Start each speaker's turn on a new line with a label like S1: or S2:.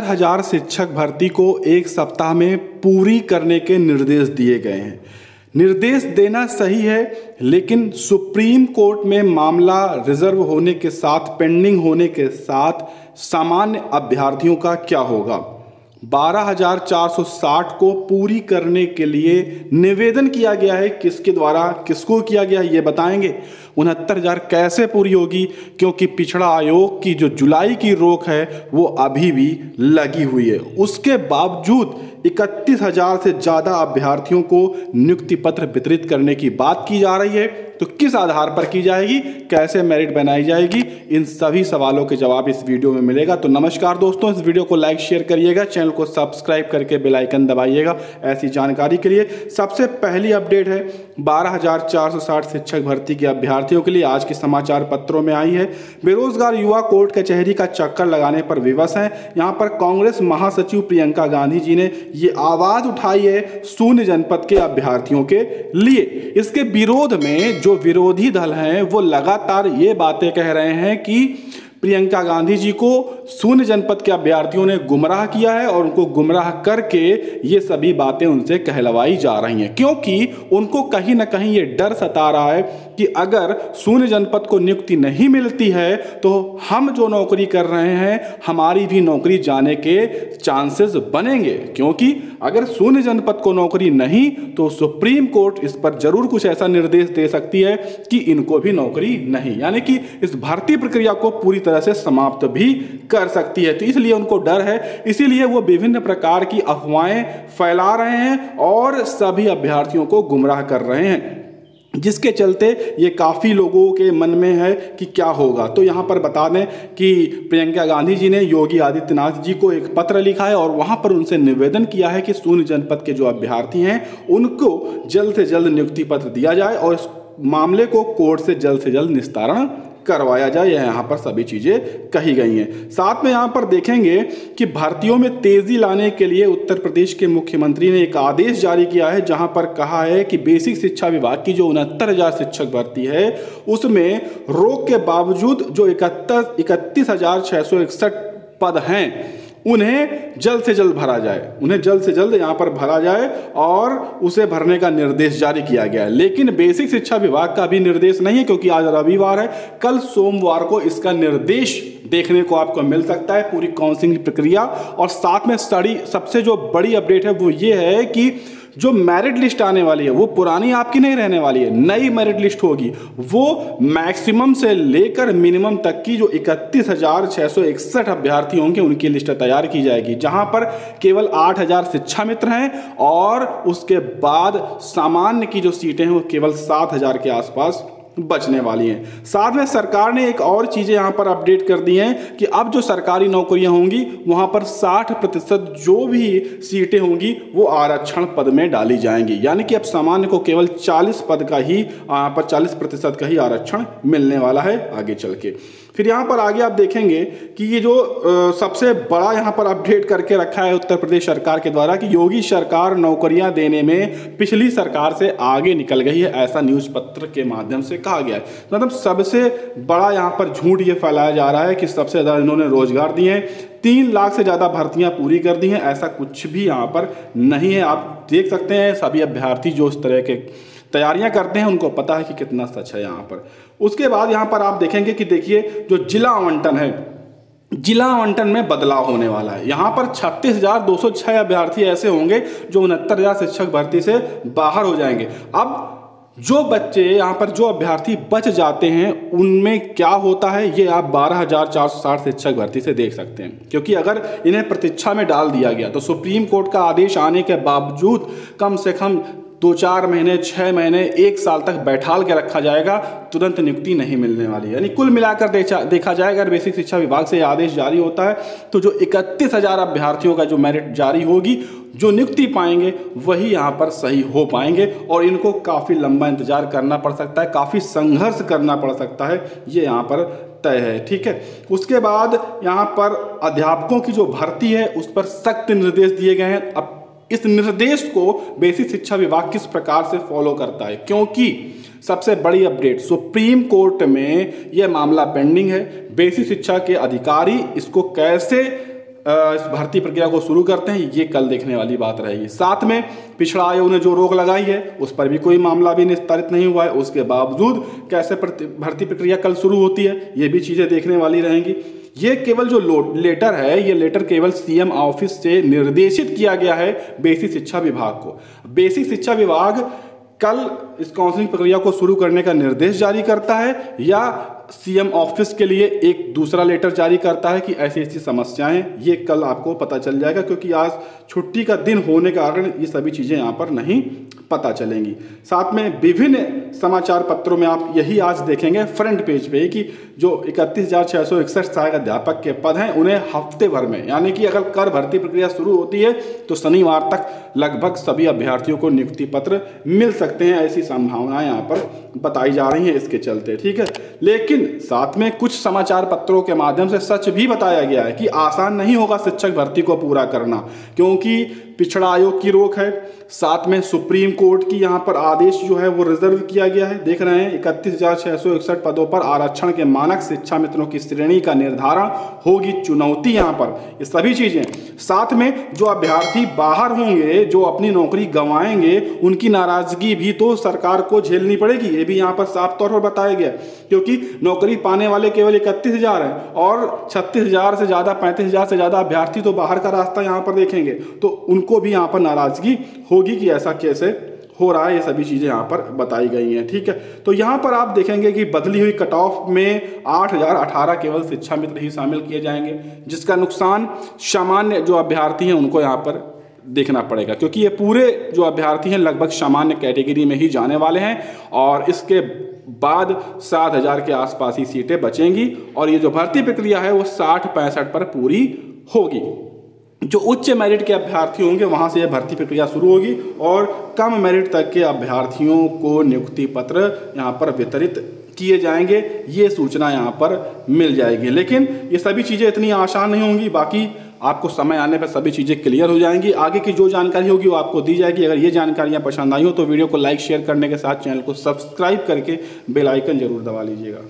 S1: उनहत्तर हज़ार शिक्षक भर्ती को एक सप्ताह में पूरी करने के निर्देश दिए गए हैं। निर्देश देना सही है लेकिन सुप्रीम कोर्ट में मामला रिज़र्व होने के साथ पेंडिंग होने के साथ सामान्य अभ्यर्थियों का क्या होगा? 12,460 को पूरी करने के लिए निवेदन किया गया है। किसके द्वारा किसको किया गया है ये बताएँगे। उनहत्तर हज़ार कैसे पूरी होगी? क्योंकि पिछड़ा आयोग की जो जुलाई की रोक है वो अभी भी लगी हुई है। उसके बावजूद इकतीस हज़ार से ज़्यादा अभ्यर्थियों को नियुक्ति पत्र वितरित करने की बात की जा रही है। तो किस आधार पर की जाएगी? कैसे मेरिट बनाई जाएगी? इन सभी सवालों के जवाब इस वीडियो में मिलेगा। तो नमस्कार दोस्तों इस वीडियो को लाइक शेयर करिएगा। चैनल को सब्सक्राइब करके बेल आइकन दबाइएगा ऐसी जानकारी के लिए। सबसे पहली अपडेट है 12,460 शिक्षक भर्ती के अभ्यर्थियों के लिए आज के समाचार पत्रों में आई है। बेरोजगार युवा कोर्ट कचहरी का चक्कर लगाने पर विवश हैं। यहाँ पर कांग्रेस महासचिव प्रियंका गांधी जी ने ये आवाज़ उठाई है शून्य जनपद के अभ्यर्थियों के लिए। इसके विरोध में जो विरोधी दल हैं, वो लगातार ये बातें कह रहे हैं कि प्रियंका गांधी जी को शून्य जनपद के अभ्यर्थियों ने गुमराह किया है और उनको गुमराह करके ये सभी बातें उनसे कहलवाई जा रही हैं। क्योंकि उनको कहीं ना कहीं ये डर सता रहा है कि अगर शून्य जनपद को नियुक्ति नहीं मिलती है तो हम जो नौकरी कर रहे हैं, हमारी भी नौकरी जाने के चांसेस बनेंगे। क्योंकि अगर शून्य जनपद को नौकरी नहीं तो सुप्रीम कोर्ट इस पर ज़रूर कुछ ऐसा निर्देश दे सकती है कि इनको भी नौकरी नहीं। यानी कि इस भर्ती प्रक्रिया को पूरी तरह से समाप्त भी कर सकती है। तो इसलिए उनको डर है। इसीलिए वो विभिन्न प्रकार की अफवाहें फैला रहे हैं और सभी अभ्यर्थियों को गुमराह कर रहे हैं, जिसके चलते ये काफ़ी लोगों के मन में है कि क्या होगा। तो यहाँ पर बता दें कि प्रियंका गांधी जी ने योगी आदित्यनाथ जी को एक पत्र लिखा है और वहाँ पर उनसे निवेदन किया है कि शून्य जनपद के जो अभ्यर्थी हैं, उनको जल्द से जल्द नियुक्ति पत्र दिया जाए और इस मामले को कोर्ट से जल्द से जल्द निस्तारण करवाया जाए, यह यहाँ पर सभी चीज़ें कही गई हैं। साथ में यहाँ पर देखेंगे कि भर्तियों में तेज़ी लाने के लिए उत्तर प्रदेश के मुख्यमंत्री ने एक आदेश जारी किया है, जहाँ पर कहा है कि बेसिक शिक्षा विभाग की जो उनहत्तर हज़ार शिक्षक भर्ती है, उसमें रोक के बावजूद जो इकहत्तर, इकतीस हज़ार सौ इकसठ पद हैं उन्हें जल्द से जल्द भरा जाए। उन्हें जल्द से जल्द यहाँ पर भरा जाए और उसे भरने का निर्देश जारी किया गया है। लेकिन बेसिक शिक्षा विभाग का भी निर्देश नहीं है क्योंकि आज रविवार है। कल सोमवार को इसका निर्देश देखने को आपको मिल सकता है पूरी काउंसिलिंग प्रक्रिया। और साथ में स्टडी, सबसे जो बड़ी अपडेट है वो ये है कि जो मेरिट लिस्ट आने वाली है, वो पुरानी आपकी नहीं रहने वाली है, नई मेरिट लिस्ट होगी। वो मैक्सिमम से लेकर मिनिमम तक की जो इकतीस हज़ार छः सौ इकसठ अभ्यर्थी होंगे, उनकी लिस्ट तैयार की जाएगी, जहाँ पर केवल आठ हज़ार शिक्षा मित्र हैं और उसके बाद सामान्य की जो सीटें हैं, वो केवल सात हज़ार के आसपास बचने वाली हैं। साथ में सरकार ने एक और चीज़ें यहाँ पर अपडेट कर दी हैं कि अब जो सरकारी नौकरियाँ होंगी, वहाँ पर 60 प्रतिशत जो भी सीटें होंगी, वो आरक्षण पद में डाली जाएँगी। यानी कि अब सामान्य को केवल 40 पद का ही यहाँ पर 40 प्रतिशत का ही आरक्षण मिलने वाला है आगे चल के। फिर यहाँ पर आगे आप देखेंगे कि ये जो आ, सबसे बड़ा यहाँ पर अपडेट करके रखा है उत्तर प्रदेश सरकार के द्वारा कि योगी सरकार नौकरियाँ देने में पिछली सरकार से आगे निकल गई है ऐसा न्यूज़ पत्र के माध्यम से कहा गया है। मतलब सबसे बड़ा यहाँ पर झूठ ये फैलाया जा रहा है कि सबसे ज़्यादा इन्होंने रोज़गार दिए हैं तीन लाख से ज़्यादा भर्तियाँ पूरी कर दी हैं ऐसा कुछ भी यहाँ पर नहीं है। आप देख सकते हैं सभी अभ्यर्थी जो इस तरह के तैयारियाँ करते हैं, उनको पता है कि कितना सच है यहाँ पर। उसके बाद यहाँ पर आप देखेंगे कि देखिए, जो जिला आवंटन है, जिला आवंटन में बदलाव होने वाला है। यहाँ पर छत्तीस हज़ार दो सौ छह अभ्यर्थी ऐसे होंगे जो उनहत्तर शिक्षक भर्ती से बाहर हो जाएँगे। अब जो बच्चे, यहाँ पर जो अभ्यर्थी बच जाते हैं, उनमें क्या होता है, ये आप बारह हज़ार चार सौ साठ शिक्षक भर्ती से देख सकते हैं। क्योंकि अगर इन्हें प्रतीक्षा में डाल दिया गया तो सुप्रीम कोर्ट का आदेश आने के बावजूद कम से कम दो चार महीने छः महीने, एक साल तक बैठाल के रखा जाएगा, तुरंत नियुक्ति नहीं मिलने वाली यानी कुल मिलाकर देखा देखा जाए, अगर बेसिक शिक्षा विभाग से आदेश जारी होता है तो जो इकतीस हज़ार अभ्यर्थियों का जो मेरिट जारी होगी, जो नियुक्ति पाएँगे, वही यहाँ पर सही हो पाएँगे और इनको काफ़ी लंबा इंतज़ार करना पड़ सकता है, काफ़ी संघर्ष करना पड़ सकता है, ये यहाँ पर तय है, ठीक है? उसके बाद यहाँ पर अध्यापकों की जो भर्ती है, उस पर सख्त निर्देश दिए गए हैं। अब इस निर्देश को बेसिक शिक्षा विभाग किस प्रकार से फॉलो करता है? क्योंकि सबसे बड़ी अपडेट सुप्रीम कोर्ट में यह मामला पेंडिंग है। बेसिक शिक्षा के अधिकारी इसको कैसे इस भर्ती प्रक्रिया को शुरू करते हैं, ये कल देखने वाली बात रहेगी। साथ में पिछड़ा आयोग ने जो रोक लगाई है, उस पर भी कोई मामला भी निस्तारित नहीं हुआ है। उसके बावजूद कैसे भर्ती प्रक्रिया कल शुरू होती है, ये भी चीज़ें देखने वाली रहेंगी। ये केवल जो लेटर है, ये लेटर केवल सीएम ऑफ़िस से निर्देशित किया गया है बेसिक शिक्षा विभाग को। बेसिक शिक्षा विभाग कल इस काउंसलिंग प्रक्रिया को शुरू करने का निर्देश जारी करता है या सीएम ऑफ़िस के लिए एक दूसरा लेटर जारी करता है कि ऐसी ऐसी समस्याएँ, ये कल आपको पता चल जाएगा क्योंकि आज छुट्टी का दिन होने के कारण ये सभी चीज़ें यहाँ पर नहीं पता चलेंगी। साथ में विभिन्न समाचार पत्रों में आप यही आज देखेंगे फ्रंट पेज पे कि जो इकतीस हज़ार छः सौ इकसठ सहायक अध्यापक के पद हैं, उन्हें हफ़्ते भर में, यानी कि अगर कर भर्ती प्रक्रिया शुरू होती है तो शनिवार तक लगभग सभी अभ्यर्थियों को नियुक्ति पत्र मिल सकते हैं, ऐसी संभावनाएँ यहाँ पर बताई जा रही हैं इसके चलते, ठीक है? लेकिन साथ में कुछ समाचार पत्रों के माध्यम से सच भी बताया गया है कि आसान नहीं होगा शिक्षक भर्ती को पूरा करना, क्योंकि पिछड़ा आयोग की रोक है। साथ में सुप्रीम कोर्ट की यहाँ पर आदेश जो है वो रिज़र्व किया गया है। देख रहे हैं, इकतीस हज़ार छह सौ इकसठ पदों पर आरक्षण के मानक शिक्षा मित्रों की श्रेणी का निर्धारण होगी चुनौती यहाँ पर। ये सभी चीज़ें साथ में जो अभ्यर्थी बाहर होंगे, जो अपनी नौकरी गंवाएँगे, उनकी नाराज़गी भी तो सरकार को झेलनी पड़ेगी, ये भी यहाँ पर साफ़ तौर पर बताया गया क्योंकि नौकरी पाने वाले केवल इकतीस हज़ार हैं और छत्तीस हज़ार से ज़्यादा, पैंतीस हज़ार से ज़्यादा अभ्यर्थी तो बाहर का रास्ता यहाँ पर देखेंगे तो उनको भी यहाँ पर नाराज़गी होगी कि ऐसा कैसे हो रहा है, ये सभी चीज़ें यहाँ पर बताई गई हैं, ठीक है? तो यहाँ पर आप देखेंगे कि बदली हुई कट ऑफ़ में आठ हज़ार अठारह केवल शिक्षा मित्र ही शामिल किए जाएँगे, जिसका नुकसान सामान्य जो अभ्यर्थी हैं उनको यहाँ पर देखना पड़ेगा, क्योंकि ये पूरे जो अभ्यर्थी हैं लगभग सामान्य कैटेगरी में ही जाने वाले हैं और इसके बाद सात हज़ार के आसपास ही सीटें बचेंगी और ये जो भर्ती प्रक्रिया है वो साठ पैंसठ पर पूरी होगी। जो उच्च मेरिट के अभ्यर्थी होंगे, वहाँ से यह भर्ती प्रक्रिया शुरू होगी और कम मेरिट तक के अभ्यर्थियों को नियुक्ति पत्र यहाँ पर वितरित किए जाएँगे। ये सूचना यहाँ पर मिल जाएगी। लेकिन ये सभी चीज़ें इतनी आसान नहीं होंगी, बाकी आपको समय आने पर सभी चीज़ें क्लियर हो जाएँगी। आगे की जो जानकारी होगी वो आपको दी जाएगी। अगर ये जानकारियाँ पसंद आई हो तो वीडियो को लाइक शेयर करने के साथ चैनल को सब्सक्राइब करके बेल आइकन ज़रूर दबा लीजिएगा।